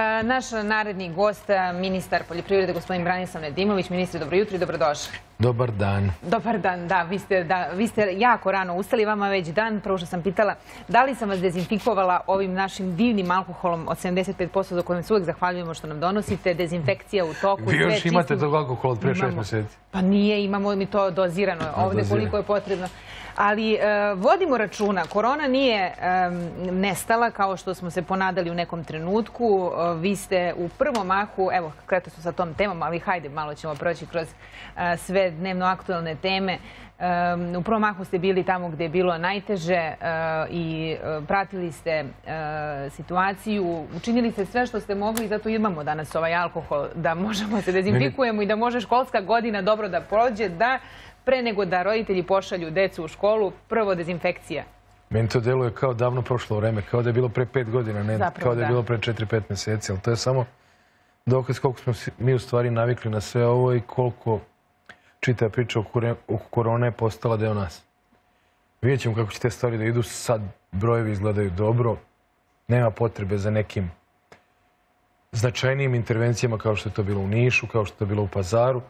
E, naš naredni gost, e, ministar poljoprivrede, gospodin Branislav Nedimović. Ministri, dobro jutro i dobrodošli. Dobar dan. Dobar dan, da vi, ste, da, vi ste jako rano ustali, vama već dan. Prvo što sam pitala, da li sam vas dezinfikovala ovim našim divnim alkoholom od 75% za kojim se uvijek zahvaljujemo što nam donosite, dezinfekcija u toku. Vi još imate tog alkohola od prije šest mjeseci? Pa nije, imamo mi to dozirano ovdje koliko je potrebno. Ali e, vodimo računa, korona nije nestala kao što smo se ponadali u nekom trenutku. E, vi ste u prvom mahu, evo kreto su sa tom temom, ali hajde malo ćemo proći kroz e, sve dnevno aktualne teme. U prvom mahu ste bili tamo gdje je bilo najteže i pratili ste situaciju, učinili ste sve što ste mogli i zato imamo danas ovaj alkohol da možemo se dezinfikujemo i da može školska godina dobro da prođe, da pre nego da roditelji pošalju decu u školu, prvo dezinfekcija. Meni to deluje kao davno prošlo vreme, kao da je bilo pre pet godina, ne kao da je bilo pre četiri, pet mjeseci, ali to je samo dokaz koliko smo mi u stvari navikli na sve ovo i koliko čita priča oko korone je postala deo nas. Vidjet ćemo kako će te stvari da idu, sad brojevi izgledaju dobro, nema potrebe za nekim značajnijim intervencijama kao što je to bilo u Nišu, kao što je to bilo u Pazaru.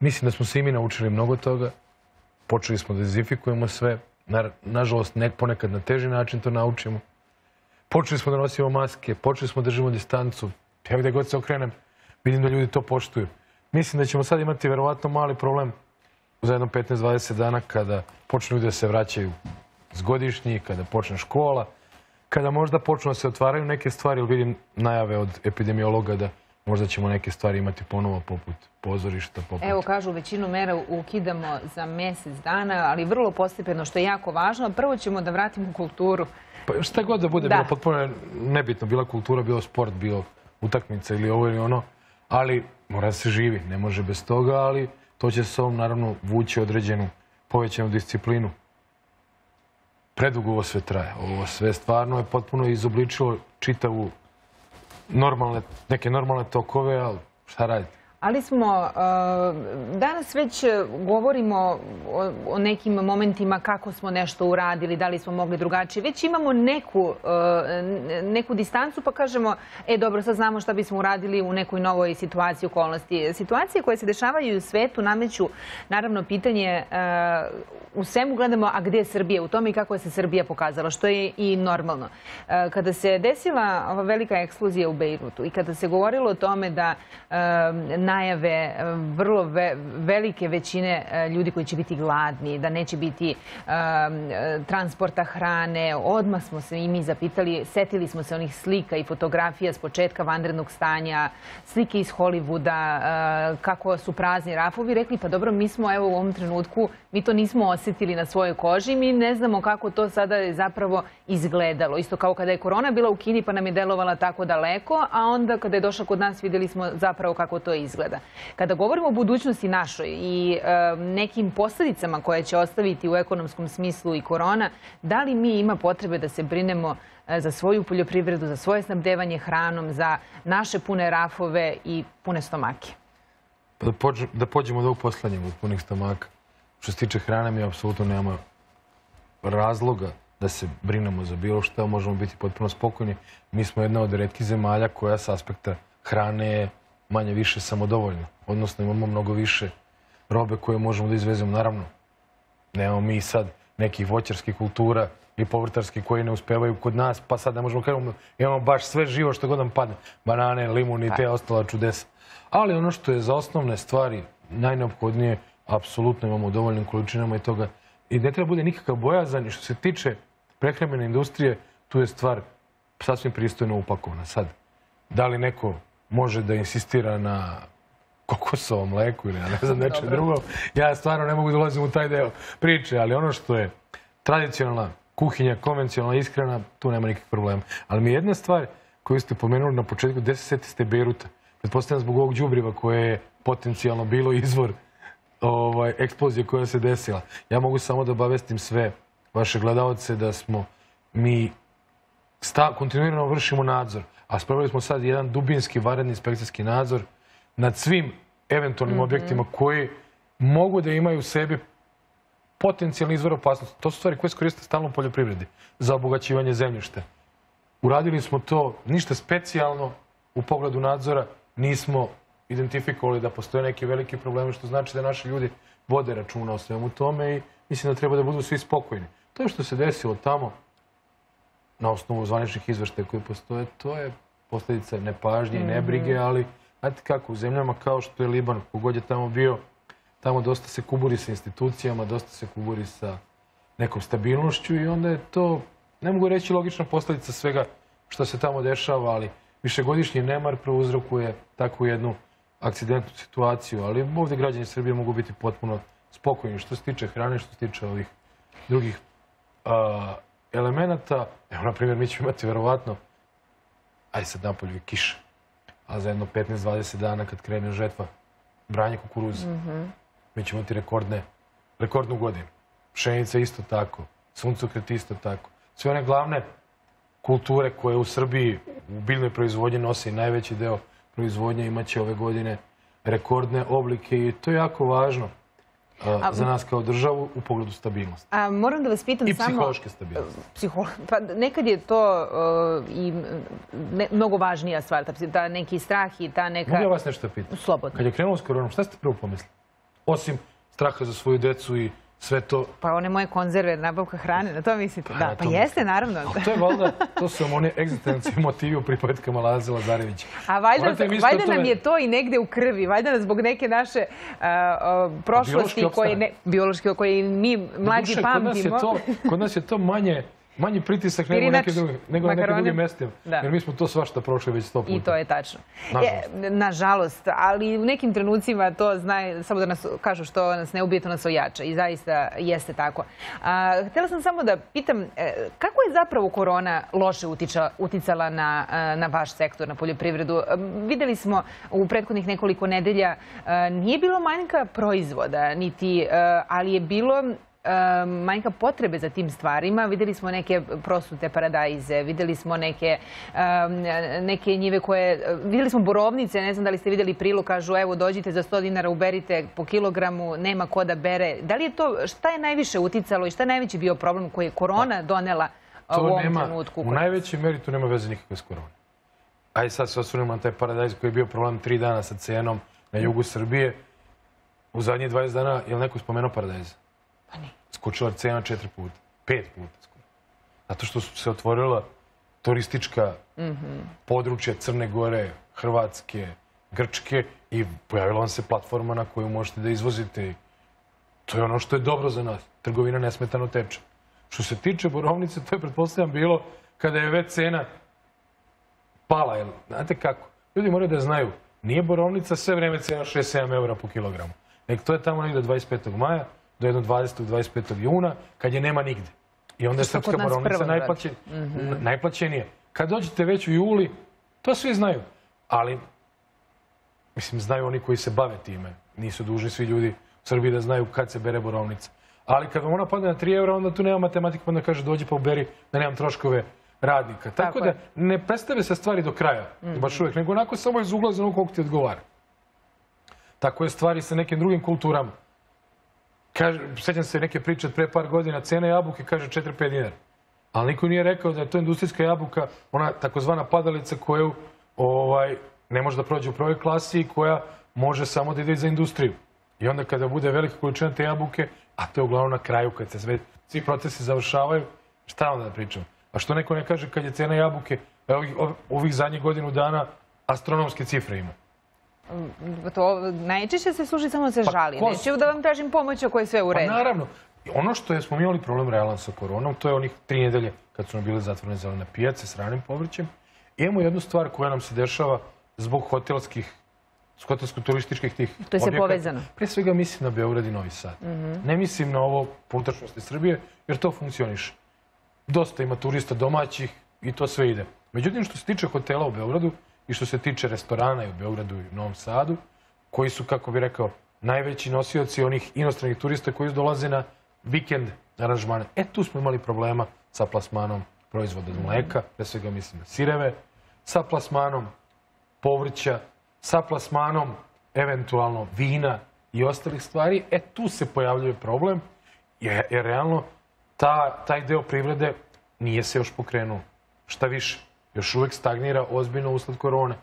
Mislim da smo svi mi naučili mnogo toga. Počeli smo da dezinfikujemo sve. nažalost, ponekad na teži način to naučimo. Počeli smo da nosimo maske, počeli smo da držimo distancu. Ja gdje god se okrenem, vidim da ljudi to poštuju. Mislim da ćemo sad imati verovatno mali problem za jedno 15-20 dana kada počnu ljudi da se vraćaju s godišnji, kada počne škola, kada možda počnu da se otvaraju neke stvari, ili vidim najave od epidemiologa da možda ćemo neke stvari imati ponovo poput pozorišta. Poput... Evo kažu većinu mera ukidamo za mjesec dana, ali vrlo postepeno što je jako važno. Prvo ćemo da vratimo kulturu. Pa šta god da bude, bilo potpuno nebitno, bila kultura, bilo sport, bilo utakmica ili ovo ili ono, ali mora se živi, ne može bez toga, ali to će se ovom naravno vući određenu povećanu disciplinu. Predugo ovo sve traje. Ovo sve stvarno je potpuno izobličilo čitavu normalne, neke normalne tokove, ali šta raditi? Ali smo, uh, danas već govorimo o nekim momentima kako smo nešto uradili, da li smo mogli drugačije. Već imamo neku, uh, neku distancu pa kažemo, e dobro, sad znamo šta bismo uradili u nekoj novoj situaciji, okolnosti. Situacije koje se dešavaju u svetu nameću, naravno, pitanje uh, u svemu gledamo, a gdje je Srbija u tome i kako je se Srbija pokazala, što je i normalno. Kada se desila ova velika eksplozija u Beirutu i kada se govorilo o tome da najave e, vrlo velike većine e, ljudi koji će biti gladni, da neće biti e, transporta hrane. Odmah smo se i mi zapitali, setili smo se onih slika i fotografija s početka vanrednog stanja, slike iz Hollywooda, kako su prazni rafovi. Rekli, pa dobro, mi smo evo u ovom trenutku, mi to nismo osjetili na svojoj koži, mi ne znamo kako to sada zapravo izgledalo. Isto kao kada je korona bila u Kini pa nam je delovala tako daleko, a onda kada je došla kod nas vidjeli smo zapravo kako to izgleda izgleda. Kada govorimo o budućnosti našoj i nekim posljedicama koje će ostaviti u ekonomskom smislu i korona, da li mi ima potrebe da se brinemo e, za svoju poljoprivredu, za svoje snabdevanje hranom, za naše pune rafove i pune stomake? Pa da, pođemo od ovog poslednjeg, od punih stomaka. Što se tiče hrane, mi apsolutno nemamo razloga da se brinemo za bilo što, možemo biti potpuno spokojni. Mi smo jedna od redkih zemalja koja s aspekta hrane je manje više samodovoljno. Odnosno imamo mnogo više robe koje možemo da izvezemo. Naravno, nemamo mi sad nekih voćarskih kultura i povrtarskih koji ne uspevaju kod nas, pa sad ne možemo kažemo imamo baš sve živo što god nam padne. Banane, limun i te ostala čudesa. Ali ono što je za osnovne stvari najneophodnije, apsolutno imamo u dovoljnim količinama i toga. I ne treba bude nikakav bojazan. I što se tiče prehrambene industrije, tu je stvar sasvim pristojno upakovana. Sad, da li neko može da insistira na kokosovom mleku ili ne znam nečem drugom. Ja stvarno ne mogu da ulazim u taj deo priče, ali ono što je tradicionalna kuhinja, konvencionalna, iskrena, tu nema nikakvih problema. Ali mi je jedna stvar koju ste pomenuli na početku, gde se setiste Beruta? Pretpostavljam zbog ovog džubriva koje je potencijalno bilo izvor ovaj, eksplozije koja se desila. Ja mogu samo da obavestim sve vaše gledalce da smo mi kontinuirano vršimo nadzor a sproveli smo sad jedan dubinski varedni inspekcijski nadzor nad svim eventualnim mhm. objektima koji mogu da imaju u sebi potencijalni izvor opasnosti. To su stvari koje se koriste stalno u poljoprivredi za obogaćivanje zemljišta. Uradili smo to ništa specijalno, u pogledu nadzora nismo identifikovali da postoje neki veliki problemi, što znači da naši ljudi vode računa o svemu tome i mislim da treba da budu svi spokojni. To što se desilo tamo, na osnovu zvaničnih izveštaja koji postoje, to je posljedica nepažnje i nebrige, ali znate kako, u zemljama kao što je Liban, kogod je tamo bio, tamo dosta se kuburi sa institucijama, dosta se kuburi sa nekom stabilnošću i onda je to, ne mogu reći logična posljedica svega što se tamo dešava, ali višegodišnji nemar prouzrokuje takvu jednu akcidentnu situaciju, ali ovdje građani Srbije mogu biti potpuno spokojni što se tiče hrane, što se tiče ovih drugih a, elemenata. Evo, na primjer, mi ćemo imati verovatno, aj sad napolju je kiša, a za jedno 15-20 dana kad krene žetva, branje kukuruza, mi ćemo imati rekordne, rekordnu godinu. Pšenica isto tako, suncokret isto tako. Sve one glavne kulture koje u Srbiji u biljnoj proizvodnji nose i najveći deo proizvodnje imaće ove godine rekordne oblike i to je jako važno a, za nas kao državu u pogledu stabilnosti. A moram da vas pitam I samo... psihološke stabilnosti. Psiholo... Pa nekad je to uh, i ne- mnogo važnija stvar, ta neki strah i ta neka... Mogu ja vas nešto pitati? Slobodno. Kad je krenulo s koronom, šta ste prvo pomislili? Osim straha za svoju decu i sve to. Pa one moje konzerve, nabavka hrane, na to mislite? na Da, pa jeste, naravno. A to je valjda, to su vam oni egzistencijalni motivi u pripovetkama Laze Lazarevića. A valjda, valjda tome- nam je to i negde u krvi, valjda nas zbog neke naše prošlosti koje, ne, biološki, koje mi mlađi Doduše, kod nas je pamtimo. to, kod nas je to manje, manji pritisak nego Pirinač, neke druge, nego neke druge. Da. Jer mi smo to svašta prošli već sto puta. I to je tačno. Nažalost. E, nažalost, ali u nekim trenucima to zna, samo da nas kažu što nas ne ubije, to nas ojača. I zaista jeste tako. A, htjela sam samo da pitam, e, kako je zapravo korona loše utiča, uticala na, a, na vaš sektor, na poljoprivredu? E, Videli smo u prethodnih nekoliko nedelja, e, nije bilo manjka proizvoda, niti, e, ali je bilo e, manjka potrebe za tim stvarima. Videli smo neke prosute paradajze, videli smo neke, neke njive koje, videli smo borovnice, ne znam da li ste videli prilog, kažu evo dođite za 100 dinara, uberite po kilogramu, nema ko da bere. Da li je to, šta je najviše uticalo i šta je najveći bio problem koji je korona donela a, u To ovom nema, trenutku? u najvećoj meri to nema veze nikakve s koronom. Ajde sad se osvrnemo na taj paradajz koji je bio problem tri dana sa cenom na jugu Srbije. U zadnjih 20 dana je li neko spomenuo paradajz? Pa nije. Skočila cena četiri puta, pet puta. skoro. Zato što su se otvorila turistička područja Crne Gore, Hrvatske, Grčke i pojavila vam se platforma na koju možete da izvozite. To je ono što je dobro za nas. Trgovina nesmetano teče. Što se tiče borovnice, to je pretpostavljam bilo kada je već cena pala. Jer, znate kako? Ljudi moraju da znaju, nije borovnica sve vreme cena 6-7 eura po kilogramu. Nek to je tamo negde 25. maja do jedno 20. 25. juna, kad je nema nigde. I onda je srpska dođe. najplaćen, najplaćenija. Kad dođete već u juli, to svi znaju. Ali, mislim, znaju oni koji se bave time. Nisu dužni svi ljudi u Srbiji da znaju kad se bere borovnica. Ali kad vam ona padne na 3 eura, onda tu nema matematika, pa onda kaže dođi pa uberi da nemam troškove radnika. Tako, Tako da ne predstave se stvari do kraja, baš uvijek, nego onako samo iz ugla za koliko ti odgovara. Tako je stvari sa nekim drugim kulturama. Kaže, sjećam se neke priče od pre par godina, cena jabuke kaže 4-5 dinara. Ali niko nije rekao da je to industrijska jabuka, ona takozvana padalica koju ovaj, ne može da prođe u prvoj klasi i koja može samo da ide za industriju. I onda kada bude velika količina te jabuke, a to je uglavnom na kraju kad se sve, svi procesi završavaju, šta onda da pričam? A što neko ne kaže kad je cena jabuke evo, ovih, zadnjih godinu dana astronomske cifre ima. To najčešće se služi samo da se Pa žali. Neću da vam tražim pomoć ako je sve u Pa redu. naravno, ono što je, smo mi imali problem realan sa koronom, to je onih tri nedelje kad su nam bile zatvorene zelene pijace s ranim povrćem. Imamo jednu stvar koja nam se dešava zbog hotelskih, hotelsko-turističkih tih To je objekata. povezano. Pre svega mislim na Beograd i Novi Sad. Ne mislim na ovo po unutrašnjosti Srbije, jer to funkcioniše. Dosta ima turista domaćih i to sve ide. Međutim, što se tiče hotela u Beogradu i što se tiče restorana i u Beogradu i u Novom Sadu, koji su, kako bi rekao, najveći nosioci onih inostranih turista koji dolaze na vikend aranžmane. E, tu smo imali problema sa plasmanom proizvoda od mleka, pre svega mislim sireve, sa plasmanom povrća, sa plasmanom eventualno vina i ostalih stvari. E, tu se pojavljuje problem, jer realno ta, taj deo privrede nije se još pokrenuo. Šta više, još uvek stagnira ozbiljno usled korone.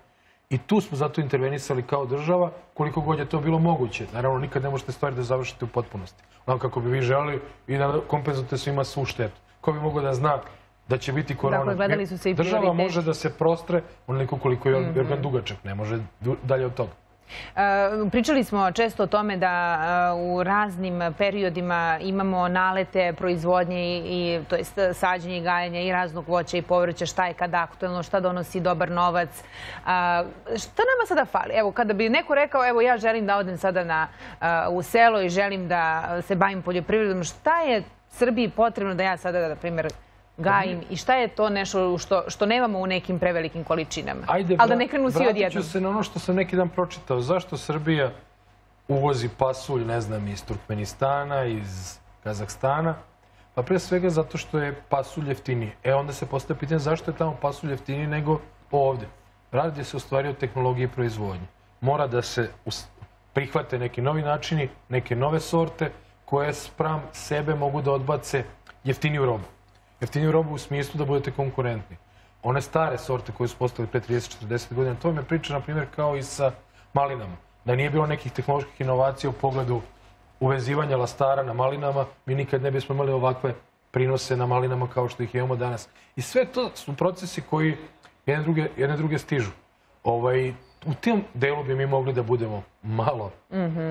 I tu smo zato intervenisali kao država, koliko god je to bilo moguće. Naravno, nikad ne možete stvari da završite u potpunosti. Onako kako bi vi želi i da kompenzujete svima svu štetu. Ko bi mogao da zna da će biti korona. Dakle, Država može da se prostre onoliko koliko je Mhm. organ dugačak, ne može dalje od toga. E, Pričali smo često o tome da e, u raznim periodima imamo nalete proizvodnje i, to jest sađenje i gajenja i raznog voća i povrća, šta je kada aktuelno, šta donosi dobar novac. A, šta nama sada fali? Evo, kada bi neko rekao, evo ja želim da odem sada na, u selo i želim da se bavim poljoprivredom, šta je Srbiji potrebno da ja sada, na primjer, gajim i šta je to nešto što, što nemamo u nekim prevelikim količinama? Ajde, Ali da ne krenu svi vratit odjednom. ću se na ono što sam neki dan pročitao. Zašto Srbija uvozi pasulj, ne znam, iz Turkmenistana, iz Kazahstana? Pa pre svega zato što je pasulj jeftiniji. E onda se postaje pitanje zašto je tamo pasulj jeftiniji nego ovde. Radi se u stvari o tehnologiji proizvodnje. Mora da se prihvate neki novi načini, neke nove sorte koje spram sebe mogu da odbace jeftiniju robu. Jeftiniju robu u smislu da budete konkurentni. One stare sorte koje su postale pre 30-40 godina, to me priča, na primjer, kao i sa malinama. Da nije bilo nekih tehnoloških inovacija u pogledu uvezivanja lastara na malinama, mi nikad ne bismo imali ovakve prinose na malinama kao što ih imamo danas. I sve to su procesi koji jedne druge, jedne druge stižu. Ovaj, u tim delu bi mi mogli da budemo malo,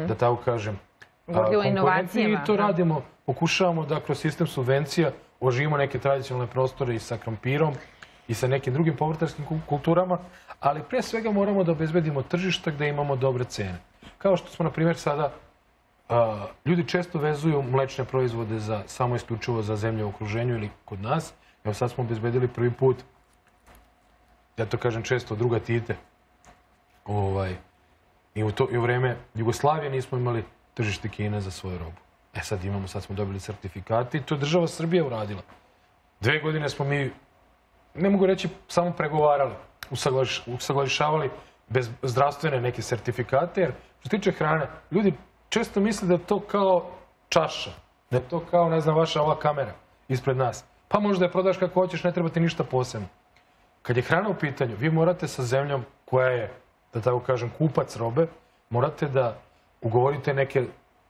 da tako kažem, Govorili o inovacijama, I to radimo, pokušavamo da kroz sistem subvencija oživimo neke tradicionalne prostore i sa krampirom i sa nekim drugim povrtarskim ku- kulturama, ali pre svega moramo da obezbedimo tržišta gde imamo dobre cene. Kao što smo, na primjer, sada ljudi često vezuju mlečne proizvode za samo isključivo za zemlje u okruženju ili kod nas. Evo sad smo obezbedili prvi put, ja to kažem često, druga tite. Ovaj, I u, to, I u vreme Jugoslavije nismo imali tržište Kine za svoju robu. E sad imamo, sad smo dobili sertifikate i to je država Srbija uradila. Dve godine smo mi, ne mogu reći, samo pregovarali, usaglaš, usaglašavali bez zdravstvene neke sertifikate, jer što se tiče hrane, ljudi često misle da je to kao čaša, da je to kao, ne znam, vaša ova kamera ispred nas. Pa možda je prodaš kako hoćeš, ne treba ti ništa posebno. Kad je hrana u pitanju, vi morate sa zemljom koja je, da tako kažem, kupac robe, morate da ugovorite neke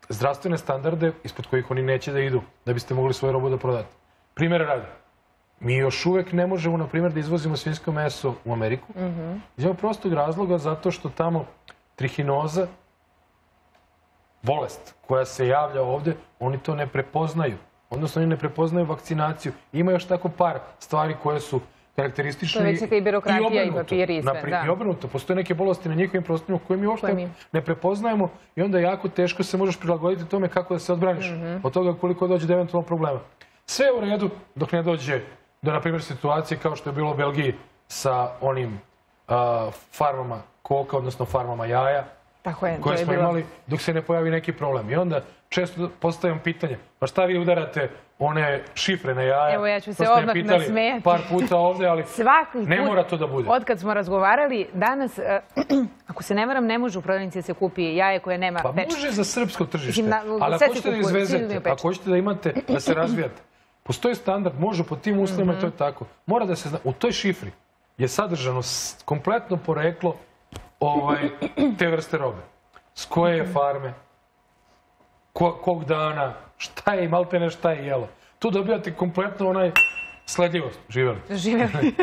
zdravstvene standarde ispod kojih oni neće da idu, da biste mogli svoju robu da prodate. Primjera radi, mi još uvek ne možemo, na primjer, da izvozimo svinjsko meso u Ameriku. Iz jednog prostog razloga zato što tamo trihinoza, bolest koja se javlja ovde, oni to ne prepoznaju. Odnosno, oni ne prepoznaju vakcinaciju. Ima još tako par stvari koje su karakteristične. To je već neka i birokratija i obrnuto. papiri i sve, da. I obrnuto. Postoje neke bolesti na njihovim prostorima koje mi uopšte mi- ne prepoznajemo i onda jako teško se možeš prilagoditi tome kako da se odbraniš Mhm. od toga koliko dođe do eventualnog problema. Sve je u redu dok ne dođe do, na primjer, situacije kao što je bilo u Belgiji sa onim farmama koka, odnosno farmama jaja, Tako je, to koje je smo bilo. imali dok se ne pojavi neki problem. I onda često postavljam pitanje, pa šta vi udarate one šifre na jaja? Evo, ja ću se odmah nasmejati. par puta ovde, ali Svaki ne put, mora to da bude. Od kad smo razgovarali, danas, e, ako se ne varam, ne može u prodavnici da se kupi jaje koje nema Pa pečat. može za srpsko tržište, na- ali ako hoćete da izvezete, ako hoćete da imate, da se razvijate, postoji standard, može po tim uslovima, Mhm. to je tako. Mora da se zna, u toj šifri je sadržano kompletno poreklo ovaj, te vrste robe. S koje je farme, ko, kog dana, šta je, maltene šta je jelo. Tu dobijate kompletno onaj sledljivost. Živeli.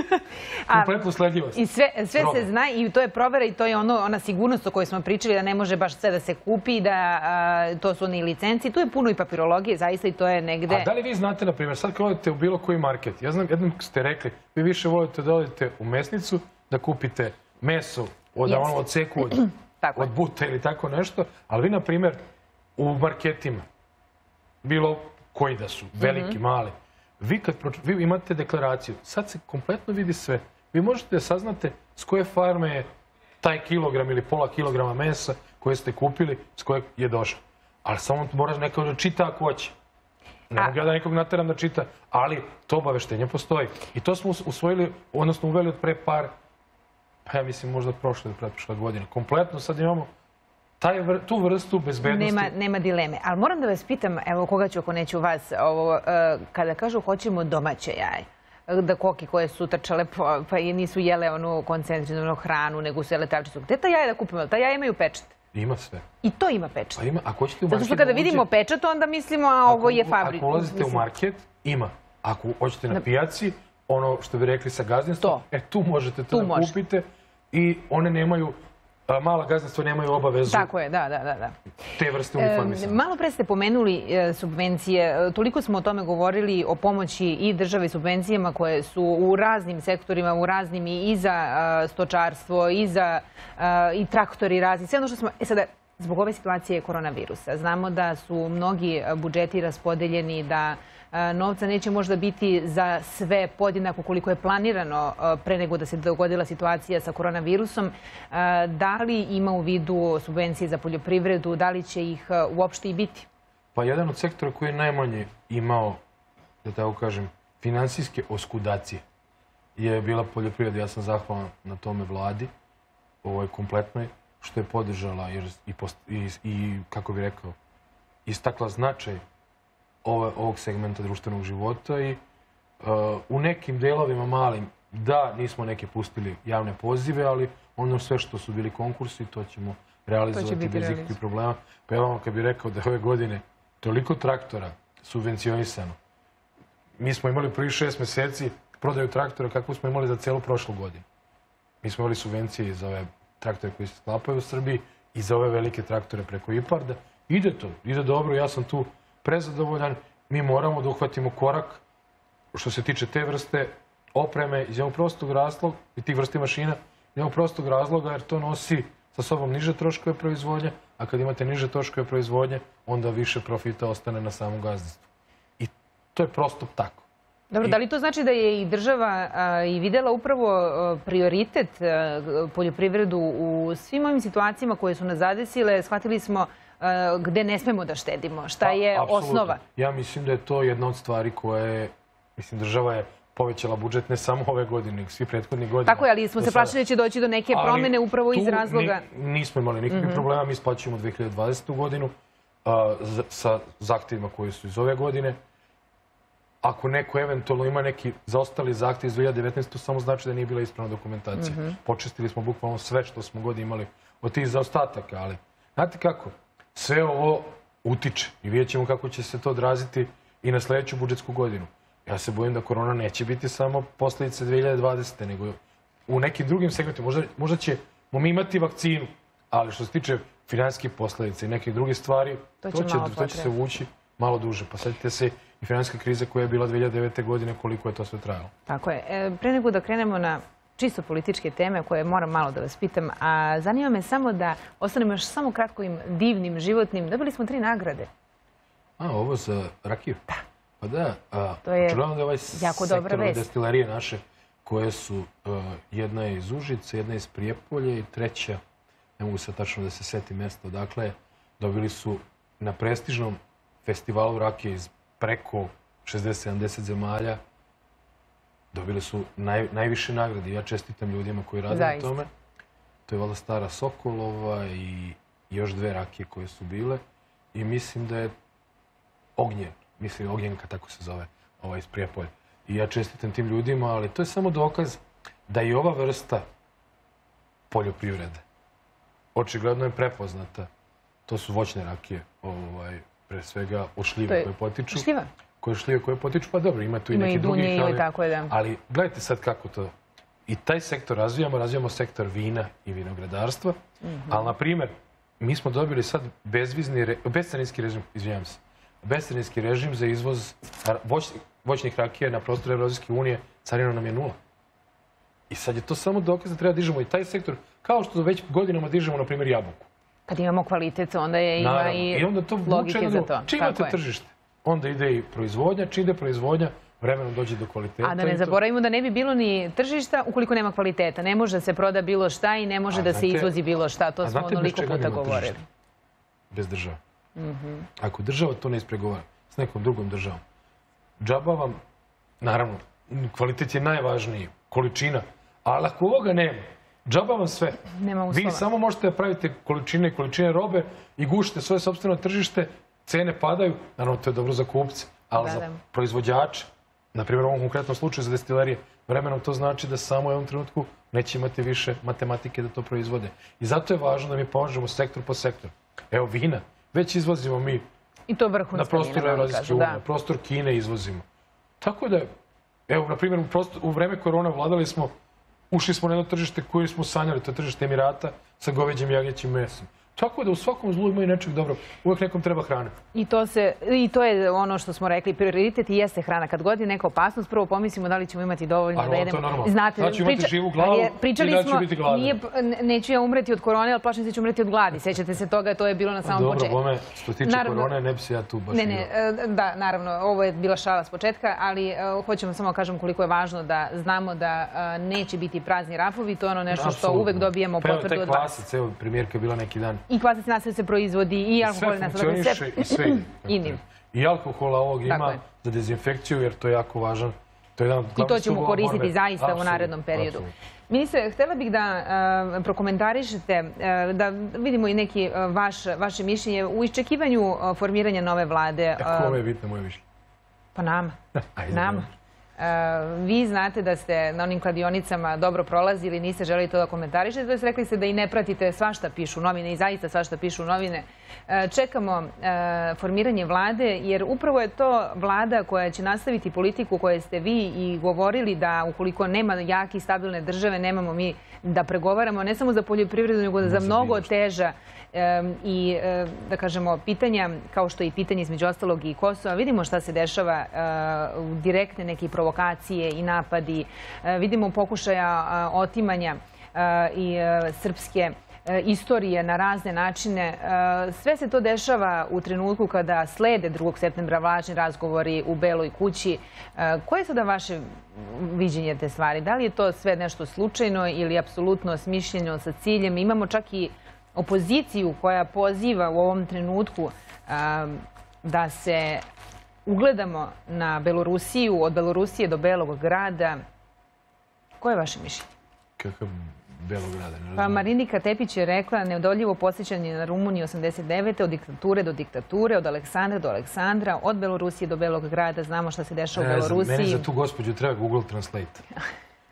A, Kompletnu sledljivost. I sve, sve se zna i to je provera i to je ono, ona sigurnost o kojoj smo pričali da ne može baš sve da se kupi, da a, to su oni licenci. Tu je puno i papirologije, zaista i to je negde... A da li vi znate, na primjer, sad kad odete u bilo koji market, ja znam, jednom ste rekli, vi više volite da odete u mesnicu, da kupite meso od, Jeste. ono, od ceku, od, od buta ili tako nešto, ali vi, na primjer, u marketima, bilo koji da su, veliki, Mhm. mali, vi kad vi imate deklaraciju, sad se kompletno vidi sve. Vi možete da saznate s koje farme je taj kilogram ili pola kilograma mesa koje ste kupili, s kojeg je došlo. Ali samo mora neko da čita ako hoće. Ne mogu ja da nekog nateram da čita, ali to obaveštenje postoji. I to smo us- usvojili, odnosno uveli od pre par, pa ja mislim možda prošle ili pretprošle godine. Kompletno sad imamo taj, tu vrstu bezbednosti. Nema, nema dileme. Ali moram da vas pitam, evo koga ću ako neću vas, ovo, e, kada kažu hoćemo domaće jaje, da koke koje su trčale pa, pa i nisu jele onu koncentriranu hranu, nego su jele tavčicu. Gde ta jaja da kupimo? Ta jaja imaju pečat. Ima sve. I to ima pečat. Pa ima, ako hoćete u Zato market što kada da uđe- vidimo pečat, onda mislimo, a ovo je fabrika. Ako ulazite u market, ima. Ako hoćete na pijaci, ono što bi rekli sa gazdinstvom, e tu možete to Tu da može. kupite i one nemaju, mala gazdinstva nemaju obavezu Tako je, da, da, da. te vrste E, uniformisanja. Malo pre ste pomenuli e, subvencije. E, Toliko smo o tome govorili, o pomoći i države subvencijama koje su u raznim sektorima, u raznim i za a, stočarstvo, i za a, i traktori razni. Sve ono što smo... E sada, zbog ove situacije koronavirusa, znamo da su mnogi budžeti raspodeljeni, da novca neće možda biti za sve podjednako koliko je planirano a, pre nego da se dogodila situacija sa koronavirusom. A, Da li ima u vidu subvencije za poljoprivredu, da li će ih uopšte i biti? Pa jedan od sektora koji je najmanje imao, da tako kažem, finansijske oskudacije je bila poljoprivreda. Ja sam zahvalan na tome vladi, ovoj kompletnoj, što je podržala i, i, i kako bi rekao, istakla značaj ovog segmenta društvenog života i uh, u nekim delovima malim, da, nismo neke pustili javne pozive, ali ono sve što su bili konkursi, to ćemo realizovati bez ikakvih problema. Pa evo vam kad bih rekao da ove godine toliko traktora subvencionisano. Mi smo imali prvih šest meseci prodaju traktora kakvu smo imali za celu prošlu godinu. Mi smo imali subvencije za ove traktore koji se sklapaju u Srbiji i za ove velike traktore preko IPARD-a. Ide to, ide dobro, ja sam tu prezadovoljan. Mi moramo da uhvatimo korak što se tiče te vrste opreme iz jednog prostog razloga i tih vrsti mašina, iz jednog prostog razloga jer to nosi sa sobom niže troškove proizvodnje, a kad imate niže troškove proizvodnje, onda više profita ostane na samom gazdinstvu. I to je prosto tako. Dobro, I- da li to znači da je i država a, i videla upravo a, prioritet a, poljoprivredu u svim ovim situacijama koje su nas zadesile? Shvatili smo gde ne smemo da štedimo, šta Pa, je osnova? Ja mislim da je to jedna od stvari koje je, mislim, država je povećala budžet ne samo ove godine, nego svih prethodnih godina. Tako je, ali smo se plašili da će doći do neke Ali promene upravo iz razloga... Mhm. ni- nismo imali nikakvih problema, mi isplaćujemo 2020. godinu a, sa zahtjevima koji su iz ove godine. Ako neko eventualno ima neki zaostali zahtjev iz 2019. to samo znači da nije bila ispravna dokumentacija. Mhm. Počistili smo bukvalno sve što smo god imali od tih zaostataka, ali znate kako? Sve ovo utiče i vidjet ćemo kako će se to odraziti i na sljedeću budžetsku godinu. Ja se bojim da korona neće biti samo posljedice 2020. nego u nekim drugim segmentima. Možda, možda ćemo mi imati vakcinu, ali što se tiče finansijskih posljedica i nekih drugih stvari, To će to će, malo to će se vući malo duže. Pa sjetite se i financijska kriza koja je bila 2009. godine, koliko je to sve trajalo. Tako je. E, pre nego da krenemo na čisto političke teme koje moram malo da vas pitam, a zanima me samo da ostanemo još samo kratko im divnim, životnim. Dobili smo tri nagrade. A, ovo za rakiju? Da. Pa da, a, To je da je ovaj jako sektor destilerije naše, koje su, a, jedna je iz Užice, jedna je iz Prijepolje i treća, ne mogu sad tačno da se seti mesta odakle, dobili su na prestižnom festivalu rakije iz preko 60-70 zemalja, dobili su naj, najviše nagrade. Ja čestitam ljudima koji rade na tome. To je valjda stara Sokolova i još dve rakije koje su bile. I mislim da je Ognjen, mislim Ognjenka, tako se zove, ovaj iz Prijepolja. I ja čestitam tim ljudima, ali to je samo dokaz da i ova vrsta poljoprivrede očigledno je prepoznata. To su voćne rakije, ovaj, pre svega od koje potiču. šljiva. Koje šljive koje potiču, pa dobro, ima tu i neki i drugih, dunje ili ali, tako je, da. ali gledajte sad kako to... I taj sektor razvijamo, razvijamo sektor vina i vinogradarstva, Mhm. ali, na primjer, mi smo dobili sad bezvizni, re, bescarinski režim, izvinjam se, bescarinski režim za izvoz voć, voćnih rakija na prostoru Evropske unije, carina nam je nula. I sad je to samo dokaz da treba dižemo i taj sektor, kao što već godinama dižemo, na primjer, jabuku. Kad imamo kvalitet, onda je, ima Naravno. i, I onda to logike za to. Čim imate tržište, onda ide i proizvodnja. Čim ide proizvodnja, vremenom dođe do kvaliteta. A da ne zaboravimo da ne bi bilo ni tržišta ukoliko nema kvaliteta. Ne može da se proda bilo šta i ne može A da se izvozi bilo šta. To smo onoliko puta govorili. Bez države. Mhm. Ako država to ne ispregovara s nekom drugom državom, džaba vam, naravno, kvalitet je najvažniji, količina, ali ako ovoga nema, džaba vam sve. Nema Vi samo možete da pravite količine i količine robe i gušite svoje sobstveno tržište, cene padaju, naravno to je dobro za kupce, ali Da, za proizvođače na primjer u ovom konkretnom slučaju za destilerije, vremenom to znači da samo u jednom trenutku neće imati više matematike da to proizvode. I zato je važno da mi pomažemo sektor po sektor. Evo vina, već izvozimo mi I to na prostoru kažu, unije, na prostor Kine izvozimo. Tako da, evo, na primjer, u, prostor- u vreme korona vladali smo, ušli smo na jedno tržište koje smo sanjali, to je tržište Emirata sa goveđim jagnjećim mesom. Tako da u svakom zlu ima i nečeg dobro. Uvijek nekom treba hrane. I to, se, I to je ono što smo rekli, prioritet i jeste hrana. Kad god je neka opasnost, prvo pomislimo da li ćemo imati dovoljno da to jedemo. je. Znate, ću imati živu glavu je- pričali i da ću smo, biti nije, neću ja umreti od korone, ali plašim se ću umreti od gladi. Sećate se toga, to je bilo na samom Dobro, početku. bome, što tiče Naravno. korone, ne bi se ja tu baš Ne, ne, e, da, naravno, ovo je bila šala s početka, ali e, hoćemo samo kažem koliko je važno da znamo da e, neće biti prazni rafovi, to je ono nešto što uvek dobijemo Pa potvrdu od vas. evo, premijerka je bila neki dan. I kvasac nastaje se proizvodi, i alkohol Sve nastaje funkcioniše i sve ide. I nim. I alkohola ovog Tako ima je. za dezinfekciju, jer to je jako važan. To je jedan I to ćemo koristiti borbe. zaista u narednom periodu. apsolutno. Ministre, htjela bih da e, prokomentarišete, e, da vidimo i neki e, vaš, vaše mišljenje u iščekivanju formiranja nove vlade. Kome je bitno moje mišljenje? Pa nama. Ajde, Nama. Dobro. E, vi znate da ste na onim kladionicama dobro prolazili, niste želi to da komentarišete, to jest rekli ste da i ne pratite svašta pišu novine i zaista svašta pišu novine. E, čekamo e, formiranje vlade jer upravo je to vlada koja će nastaviti politiku koje ste vi i govorili da ukoliko nema jake i stabilne države nemamo mi da pregovaramo ne samo za poljoprivredu nego za mnogo teža i e, da kažemo pitanja kao što je i pitanje između ostalog i Kosova. Vidimo šta se dešava e, u direktne neke provokacije i napadi. E, vidimo pokušaja otimanja i srpske istorije na razne načine. E, Sve se to dešava u trenutku kada slede 2. septembra važni razgovori u Beloj kući. E, Koje je sada vaše viđenje te stvari? Da li je to sve nešto slučajno ili apsolutno smišljeno sa ciljem? Imamo čak i opoziciju koja poziva u ovom trenutku da se ugledamo na Belorusiju, od Belorusije do Belog grada. Koje je vaše mišljenje? Kakav Belograda, Pa. Marinika Tepić je rekla neodoljivo posjećanje na Rumuniju 89. od diktature do diktature, od Aleksandra do Aleksandra, od Belorusije do Belog grada. Znamo šta se dešava u Belorusiji. Meni za tu gospođu treba Google Translate.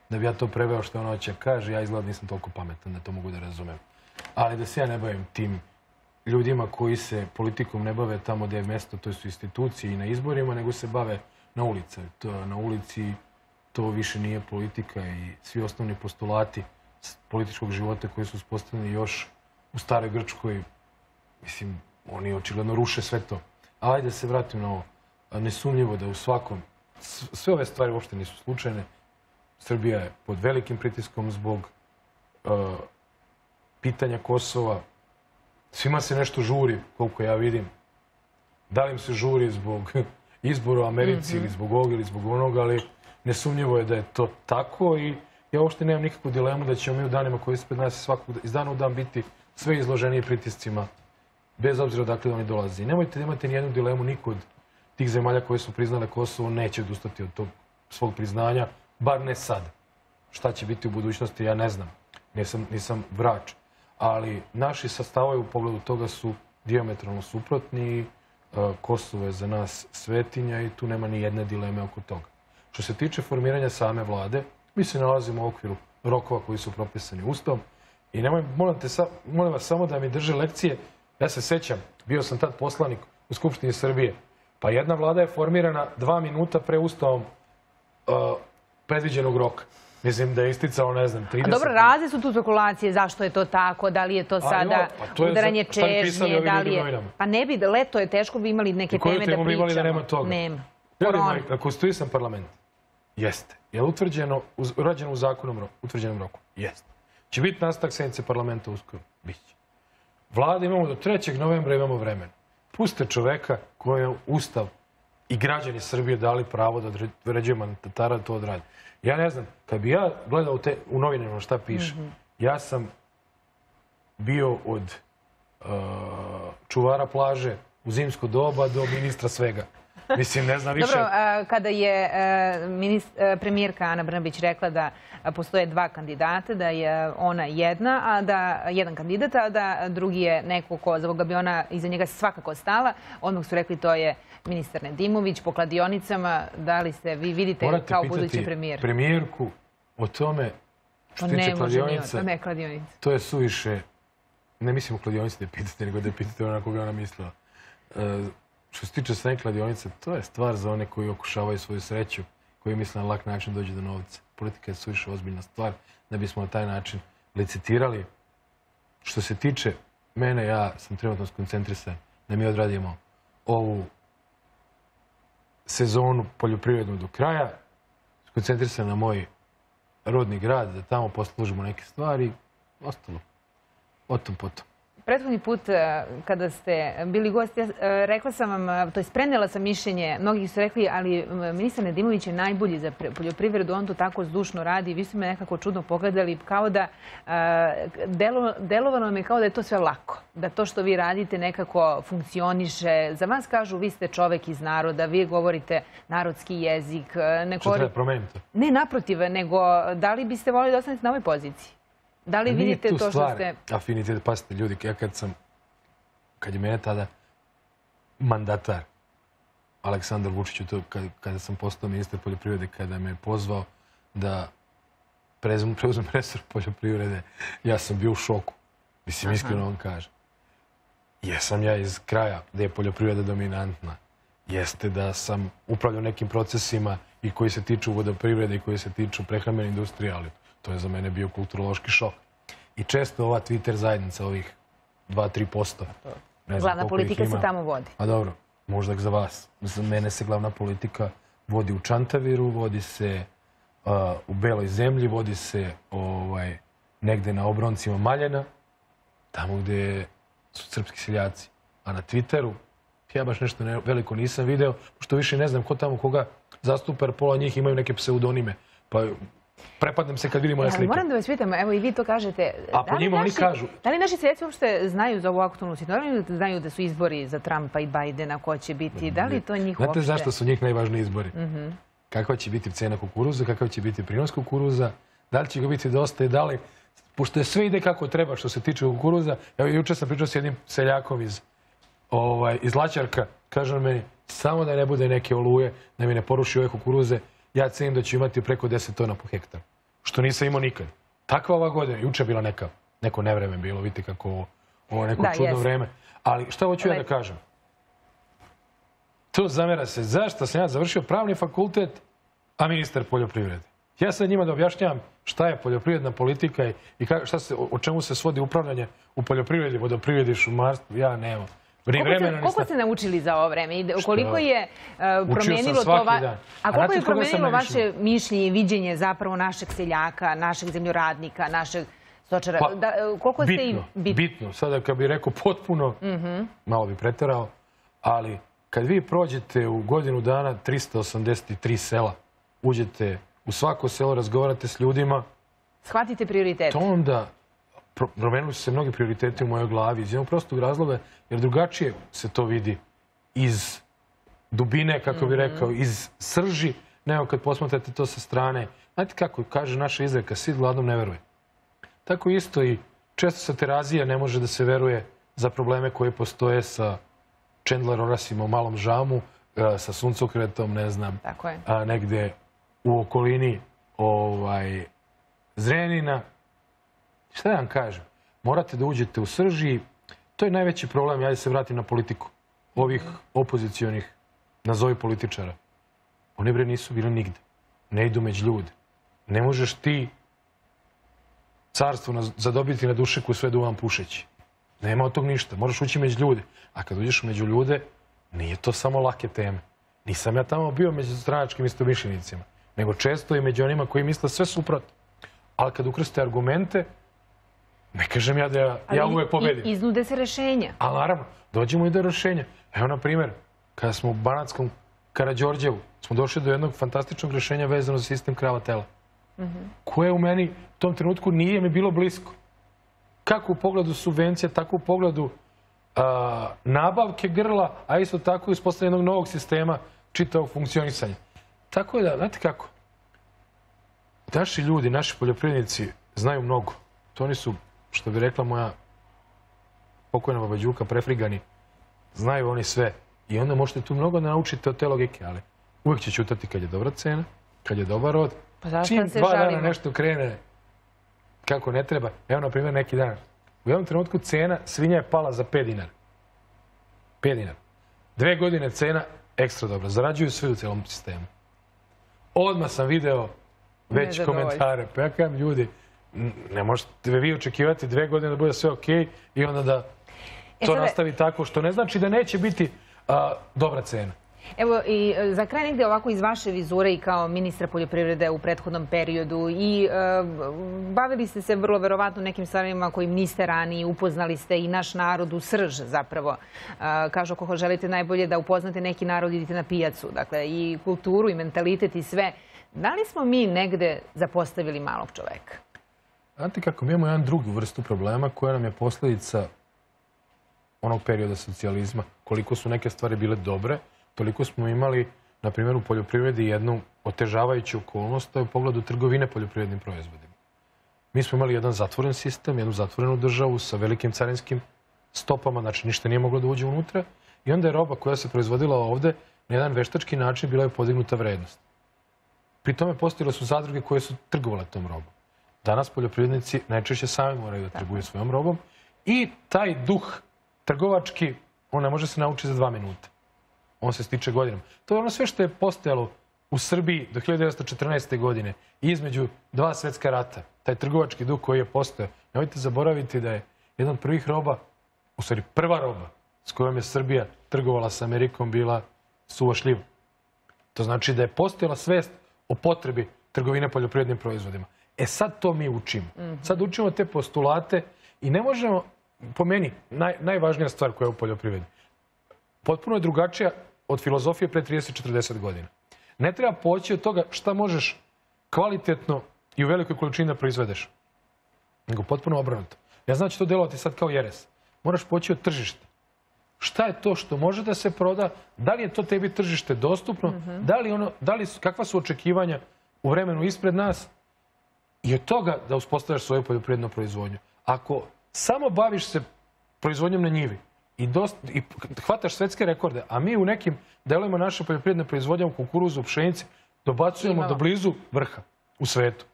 Da bi ja to preveo što ona hoće kaže, ja izgleda nisam toliko pametan da to mogu da razumem. Ali da se ja ne bavim tim ljudima koji se politikom ne bave tamo gdje je mjesto, to su institucije i na izborima, nego se bave na ulici. To, na ulici to više nije politika i svi osnovni postulati političkog života koji su uspostavljeni još u staroj Grčkoj, mislim, oni očigledno ruše sve to. Ali ajde da se vratim na ovo. A, Nesumnjivo da u svakom, sve ove stvari uopšte nisu slučajne. Srbija je pod velikim pritiskom zbog uh, pitanja Kosova. Svima se nešto žuri, koliko ja vidim. Da li im se žuri zbog izbora u Americi ili zbog ovog ili zbog onoga, ali nesumnjivo je da je to tako i ja uopšte nemam nikakvu dilemu da ćemo mi u danima koji su pred nas svakog, iz dana u dan biti sve izloženiji pritiscima, bez obzira odakle oni dolaze. I nemojte da imate nijednu dilemu, niko od tih zemalja koje su priznale Kosovo neće odustati od tog svog priznanja, bar ne sad. Šta će biti u budućnosti, ja ne znam. Nisam, nisam vrač. Ali naši sastavovi u pogledu toga su diametralno suprotni e, Kosovo je za nas svetinja i tu nema ni jedne dileme oko toga. Što se tiče formiranja same vlade, mi se nalazimo u okviru rokova koji su propisani Ustavom i nemoj, molim, te, sa- molim vas samo da mi drže lekcije. Ja se sećam, bio sam tad poslanik u Skupštini Srbije, pa jedna vlada je formirana dva minuta pre Ustavom uh, predviđenog roka. Mislim da je isticao, ne znam, 30... A dobro, razne su tu spekulacije zašto je to tako, da li je to sada jo, pa to je udaranje za- čežnje, da li je... Pa ne bi, leto je teško bi imali neke I koju teme da temu bi pričamo. imali da nema toga? Nema. Ljudi moji, na konstituisan parlament? Jeste. Je li utvrđeno, uz- urađeno u zakonom roku, utvrđenom roku? Jeste. Će biti nastak sednice parlamenta uskoro? Biće. Vlada imamo do 3. novembra imamo vremena. Puste čoveka koji je Ustav i građani Srbije dali pravo da odre- određuje mandatara da to odradi. Ja ne znam, kad bi ja gledao te, u novinama šta piše, ja sam bio od uh, čuvara plaže u zimsko doba do ministra svega. Mislim, ne znam više. Dobro, kada je e, e, premijerka Ana Brnabić rekla da postoje dva kandidata, da je ona jedna, a da jedan kandidat, a da drugi je neko ko, za koga bi ona iza njega svakako stala, odmah su rekli to je ministar Nedimović po kladionicama. Da li se vi vidite Morate kao budući premijer? premijerku o tome što Pa se tiče kladionica. on, pa ne kladionica. To je suviše, ne mislim o kladionici da pitate, nego da pitate ona koga je ona mislila. Što se tiče same kladionice, to je stvar za one koji okušavaju svoju sreću, koji misle na lak način dođe do novca. Politika je suviše ozbiljna stvar da bismo na taj način licitirali. Što se tiče mene, ja sam trenutno skoncentrisan da mi odradimo ovu sezonu poljoprivrednu do kraja, skoncentrisan na moj rodni grad, da tamo poslužimo neke stvari, ostalo. O tom potom. Prethodni put e, kada ste bili gost, ja, e, rekla sam vam, e, to je prenela sam mišljenje, mnogi su rekli, ali ministar Nedimović je najbolji za poljoprivredu, on to tako zdušno radi. Vi ste me nekako čudno pogledali, kao da delo, delovalo mi kao da je to sve lako, da to što vi radite nekako funkcioniše. Za vas kažu, vi ste čovek iz naroda, vi govorite narodski jezik, ne Što govori- treba promeniti? Ne naprotiv, nego da li biste volili da ostanete na ovoj poziciji? Da li vidite to što stvar ste... Afinitet, pasite ljudi, ja kad sam, kad je mene tada mandatar, Aleksandar Vučić, to, kad, kada sam postao ministar poljoprivrede, kada me je pozvao da preuzmem resor poljoprivrede, ja sam bio u šoku. Mislim, iskreno vam kažem. Jesam ja iz kraja gdje je poljoprivreda dominantna. Jeste da sam upravljao nekim procesima i koji se tiču vodoprivrede i koji se tiču prehrambene industrije, ali to je za mene bio kulturološki šok. I često ova Twitter zajednica, ovih 2-3%, ne znam Glavna politika se tamo vodi. A dobro, možda za vas. Za mene se glavna politika vodi u Čantaviru, vodi se uh, u Beloj zemlji, vodi se ovaj, negde na obroncima Maljena, tamo gde su srpski seljaci. A na Twitteru, ja baš nešto ne, veliko nisam video, što više ne znam ko tamo koga zastupa, jer pola njih imaju neke pseudonime. Pa prepadnem se kad vidim moje Ja, ali slike. moram da vas pitam, evo i vi to kažete. A po njima oni kažu- Da li naši seljaci uopšte znaju za ovu aktualnu situaciju? Znaju da su izbori za Trumpa i Bajdena, ko će biti? Da li to njih Znate uopšte? zašto su njih najvažniji izbori? Mhm. Kakva će biti cena kukuruza, kakav će biti prinos kukuruza, da li će ga biti dosta i da li, pošto je sve ide kako treba što se tiče kukuruza, evo juče sam pričao s jednim seljakom iz, ovaj, iz Laćarka, kaže meni, samo da ne bude neke oluje, da mi ne poruši ove kukuruze, ja cenim da ću imati preko 10 tona po hektar, što nisam imao nikad. Takva ova godina, juče je bila neka, neko nevreme bilo, vidite kako ovo, neko Da, čudno vreme. Ali šta hoću ja da kažem? To zamera se. Zašto sam ja završio pravni fakultet, a ministar poljoprivrede? Ja sad njima da objašnjavam šta je poljoprivredna politika i, šta se, o, o čemu se svodi upravljanje u poljoprivredi, vodoprivredi, šumarstvu. Ja nemam. Koliko ste, koliko naučili za ovo vreme? Koliko je uh, sam promenilo to... va-. A koliko je promenilo najviše vaše mišljenje i viđenje zapravo našeg seljaka, našeg zemljoradnika, našeg stočara? Pa, da, e, koliko ste i... bitno, bit- bitno. Sada kad bi rekao potpuno, malo bi preterao, ali kad vi prođete u godinu dana 383 sela, uđete u svako selo, razgovarate s ljudima, Shvatite prioritet. to onda promenili su se mnogi prioriteti u mojoj glavi iz jednog prostog razloga, jer drugačije se to vidi iz dubine, kako bi rekao, iz srži, nego kad posmatrate to sa strane. Znate kako kaže naša izreka, sit gladnom ne veruje. Tako isto i često sa terazija ne može da se veruje za probleme koje postoje sa Chandler Orasima u Malom Žamu, e, sa suncokretom, ne znam, Tako je. a, negde u okolini ovaj, Zrenina. Šta da vam kažem? Morate da uđete u srži. To je najveći problem, ja se vratim na politiku. Ovih opozicionih, nazovi političara. Oni bre nisu bili nigde. Ne idu među ljude. Ne možeš ti carstvo na- zadobiti na dušeku sve duvan pušeći. Nema od tog ništa. Moraš ući među ljude. A kad uđeš među ljude, nije to samo lake teme. Nisam ja tamo bio među stranačkim istomišljenicima, nego često i među onima koji misle sve suprotno. Ali kad ukrste argumente, ne kažem ja da ja, ja uvek pobedim. Iznude se rešenja. Ali naravno, dođemo i do rešenja. Evo, na primjer, kada smo u Banatskom Karađorđevu, smo došli do jednog fantastičnog rešenja vezano za sistem krava tela. Koje u meni u tom trenutku nije mi bilo blisko. Kako u pogledu subvencija, tako u pogledu a, nabavke grla, a isto tako i uspostavljanje jednog novog sistema čitavog funkcionisanja. Tako da, znate kako, naši ljudi, naši poljoprivrednici znaju mnogo. To oni su, što bi rekla moja pokojna baba Đuka, prefrigani. Znaju oni sve. I onda možete tu mnogo da naučite od te logike, ali uvijek će čutati kad je dobra cena, kad je dobar rod. Pa Čim se dva dana nešto krene kako ne treba. Evo, na primjer, neki dan. U jednom trenutku cena svinja je pala za 5 dinara. 5 dinara. Dve godine cena ekstra dobra. Zarađuju svi u cijelom sistemu. Odmah sam video već komentare. Pa ja kažem, ljudi, ne možete vi očekivati dve godine da bude sve okej i onda da E, to nastavi tako, što ne znači da neće biti a, dobra cena. Evo i e, za kraj negde ovako iz vaše vizure i kao ministra poljoprivrede u prethodnom periodu i e, bavili ste se vrlo verovatno nekim stvarima kojim niste ranije, upoznali ste i naš narod u srž zapravo. E, kažu ako želite najbolje da upoznate neki narod idite na pijacu, dakle i kulturu i mentalitet i sve. Da li smo mi negde zapostavili malog čoveka? Znate kako, mi imamo jedan drugu vrstu problema koja nam je posljedica onog perioda socijalizma. Koliko su neke stvari bile dobre, toliko smo imali, na primjer, u poljoprivredi jednu otežavajuću okolnost, to je u pogledu trgovine poljoprivrednim proizvodima. Mi smo imali jedan zatvoren sistem, jednu zatvorenu državu sa velikim carinskim stopama, znači ništa nije moglo da uđe unutra. I onda je roba koja se proizvodila ovde na jedan veštački način bila je podignuta vrednost. Pri tome postojile su zadruge koje su trgovale tom robom. Danas poljoprivrednici najčešće sami moraju da trguju svojom robom i taj duh trgovački, on ne može se naučiti za dva minuta. On se stiče godinom. To je ono sve što je postojalo u Srbiji do 1914. godine i između dva svetska rata. Taj trgovački duh koji je postojao. Nemojte zaboraviti da je jedan od prvih roba, u stvari prva roba s kojom je Srbija trgovala sa Amerikom bila suva šljiva. To znači da je postojala svest o potrebi trgovine poljoprivrednim proizvodima. E sad to mi učimo. Sad učimo te postulate i ne možemo, po meni, naj, najvažnija stvar koja je u poljoprivredi, potpuno je drugačija od filozofije pre 30-40 godina. Ne treba poći od toga šta možeš kvalitetno i u velikoj količini da proizvedeš. Nego potpuno obrnuto. Ja znam će to delovati sad kao jeres. Moraš poći od tržišta. Šta je to što može da se proda? Da li je to tebi tržište dostupno? Da li ono, da li, kakva su očekivanja u vremenu ispred nas? I od toga da uspostavljaš svoju poljoprivrednu proizvodnju. Ako samo baviš se proizvodnjom na njivi i, dost, i hvataš svetske rekorde, a mi u nekim delovima naše poljoprivredne proizvodnje u kukuruzu, u pšenici, dobacujemo do blizu vrha u svetu.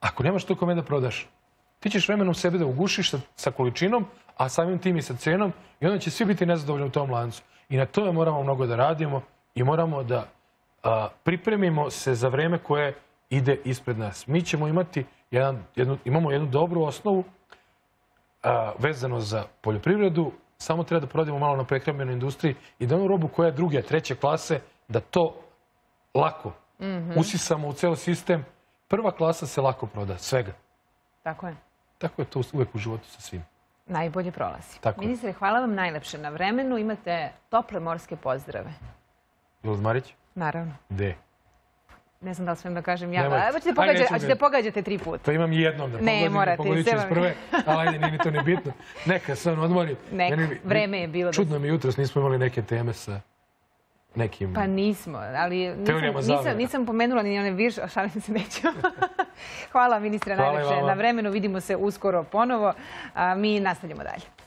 Ako nemaš to kome da prodaš, ti ćeš vremenom sebe da ugušiš sa, sa količinom, a samim tim i sa cenom i onda će svi biti nezadovoljni u tom lancu. I na tome moramo mnogo da radimo i moramo da a, pripremimo se za vreme koje ide ispred nas. Mi ćemo imati jedan, jednu, imamo jednu dobru osnovu a, vezano za poljoprivredu, samo treba da prodajemo malo na prehrambenoj industriji i da onu robu koja je druge, treće klase, da to lako usisamo u ceo sistem. Prva klasa se lako proda, svega. Tako je. Tako je to uvek u životu sa svim. Najbolje prolazi. Tako. Ministre, hvala vam najlepše na vremenu. Imate tople morske pozdrave. Milad Marić? Naravno. Gde? Ne znam da li smijem da kažem ja. Nemojte. A ćete, Ajde, pogađa, nećemo a ćete ga- pogađate tri puta. Pa imam jednom da Ne, pogodim, morate, pogodit ću iz prve, ali ajde, nije mi to ni bitno. Neka se on odmori. Neka, Meni- vreme je bilo da Čudno mi jutros nismo imali neke teme sa nekim... Pa nismo, ali nisam, nisam, pomenula ni one virš, a šalim se neću. Hvala najlepše vama. na vremenu. Vidimo se uskoro ponovo. A mi nastavljamo dalje.